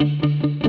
Mm-hmm.